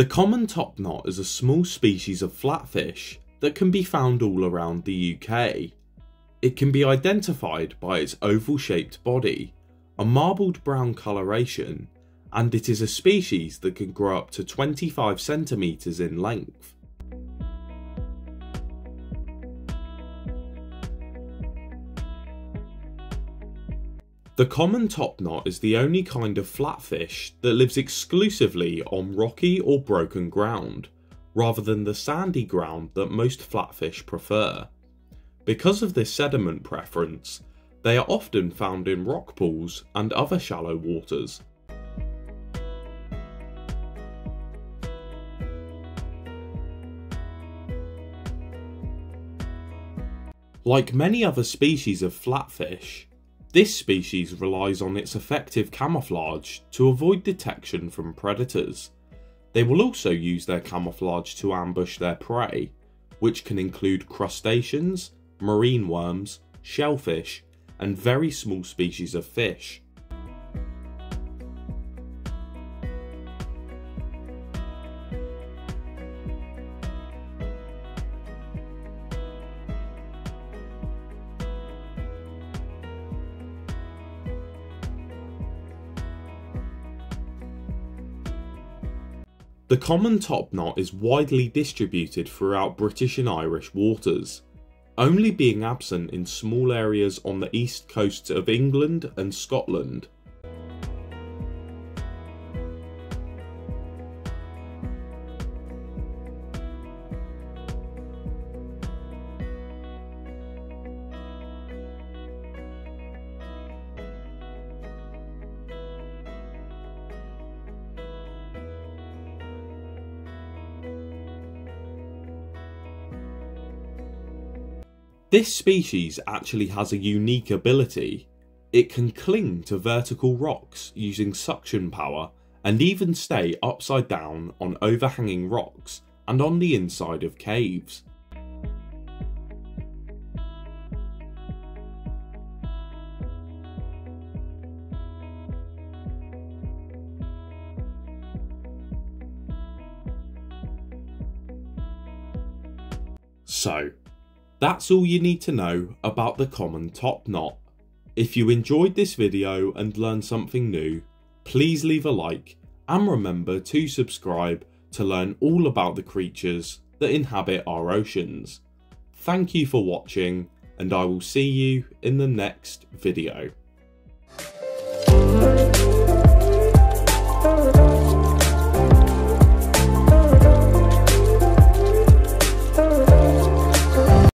The common top knot is a small species of flatfish that can be found all around the UK. It can be identified by its oval shaped body, a marbled brown coloration, and it is a species that can grow up to 25 centimetres in length. The common top knot is the only kind of flatfish that lives exclusively on rocky or broken ground, rather than the sandy ground that most flatfish prefer. Because of this sediment preference, they are often found in rock pools and other shallow waters. Like many other species of flatfish, this species relies on its effective camouflage to avoid detection from predators. They will also use their camouflage to ambush their prey, which can include crustaceans, marine worms, shellfish, and very small species of fish. The common top knot is widely distributed throughout British and Irish waters, only being absent in small areas on the east coasts of England and Scotland. This species actually has a unique ability. It can cling to vertical rocks using suction power and even stay upside down on overhanging rocks and on the inside of caves. So, that's all you need to know about the common top knot. If you enjoyed this video and learned something new, please leave a like and remember to subscribe to learn all about the creatures that inhabit our oceans. Thank you for watching and I will see you in the next video.